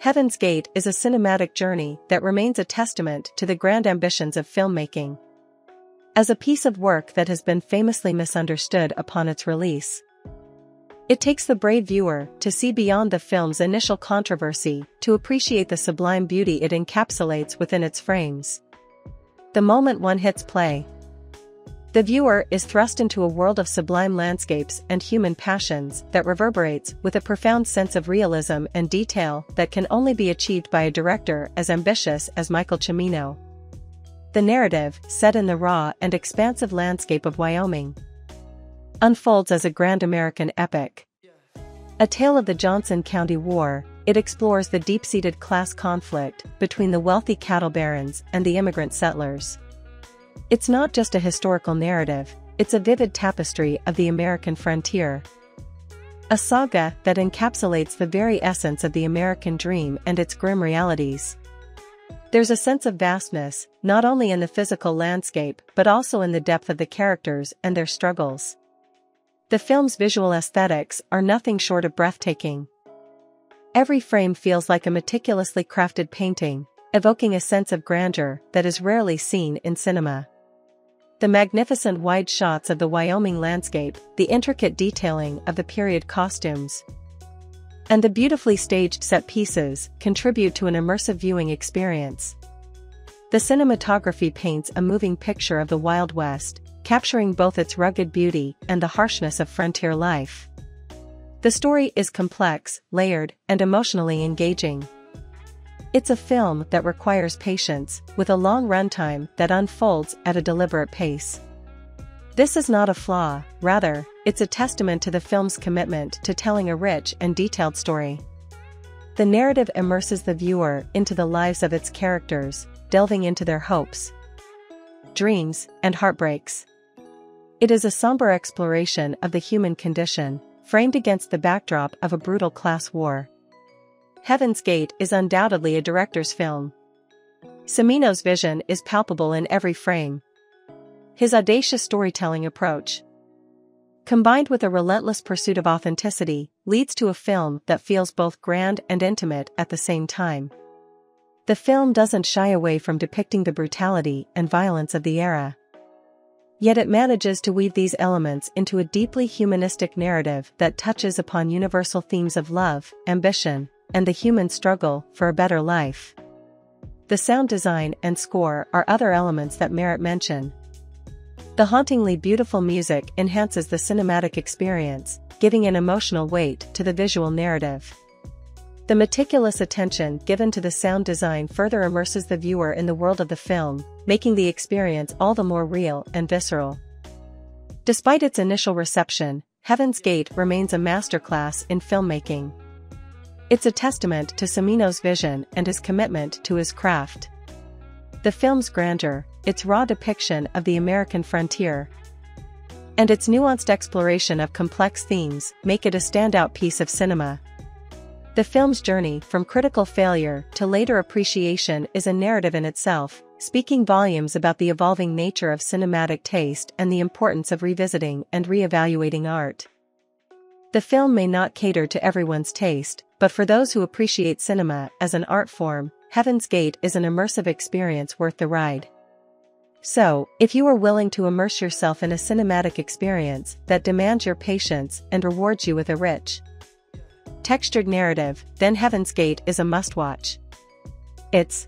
Heaven's Gate is a cinematic journey that remains a testament to the grand ambitions of filmmaking. As a piece of work that has been famously misunderstood upon its release, it takes the brave viewer to see beyond the film's initial controversy to appreciate the sublime beauty it encapsulates within its frames. The moment one hits play, the viewer is thrust into a world of sublime landscapes and human passions that reverberates with a profound sense of realism and detail that can only be achieved by a director as ambitious as Michael Cimino. The narrative, set in the raw and expansive landscape of Wyoming, unfolds as a grand American epic. A tale of the Johnson County War, it explores the deep-seated class conflict between the wealthy cattle barons and the immigrant settlers. It's not just a historical narrative, it's a vivid tapestry of the American frontier. A saga that encapsulates the very essence of the American dream and its grim realities. There's a sense of vastness, not only in the physical landscape but also in the depth of the characters and their struggles. The film's visual aesthetics are nothing short of breathtaking. Every frame feels like a meticulously crafted painting, evoking a sense of grandeur that is rarely seen in cinema. The magnificent wide shots of the Wyoming landscape, the intricate detailing of the period costumes, and the beautifully staged set pieces contribute to an immersive viewing experience. The cinematography paints a moving picture of the Wild West, capturing both its rugged beauty and the harshness of frontier life. The story is complex, layered, and emotionally engaging. It's a film that requires patience, with a long runtime that unfolds at a deliberate pace. This is not a flaw, rather, it's a testament to the film's commitment to telling a rich and detailed story. The narrative immerses the viewer into the lives of its characters, delving into their hopes, dreams, and heartbreaks. It is a somber exploration of the human condition, framed against the backdrop of a brutal class war. Heaven's Gate is undoubtedly a director's film. Cimino's vision is palpable in every frame. His audacious storytelling approach, combined with a relentless pursuit of authenticity, leads to a film that feels both grand and intimate at the same time. The film doesn't shy away from depicting the brutality and violence of the era. Yet it manages to weave these elements into a deeply humanistic narrative that touches upon universal themes of love, ambition, and the human struggle for a better life. The sound design and score are other elements that merit mention. The hauntingly beautiful music enhances the cinematic experience, giving an emotional weight to the visual narrative. The meticulous attention given to the sound design further immerses the viewer in the world of the film, making the experience all the more real and visceral. Despite its initial reception, Heaven's Gate remains a masterclass in filmmaking. It's a testament to Cimino's vision and his commitment to his craft. The film's grandeur, its raw depiction of the American frontier, and its nuanced exploration of complex themes make it a standout piece of cinema. The film's journey from critical failure to later appreciation is a narrative in itself, speaking volumes about the evolving nature of cinematic taste and the importance of revisiting and re-evaluating art. The film may not cater to everyone's taste, but for those who appreciate cinema as an art form, Heaven's Gate is an immersive experience worth the ride. So, if you are willing to immerse yourself in a cinematic experience that demands your patience and rewards you with a rich, textured narrative, then Heaven's Gate is a must-watch. It's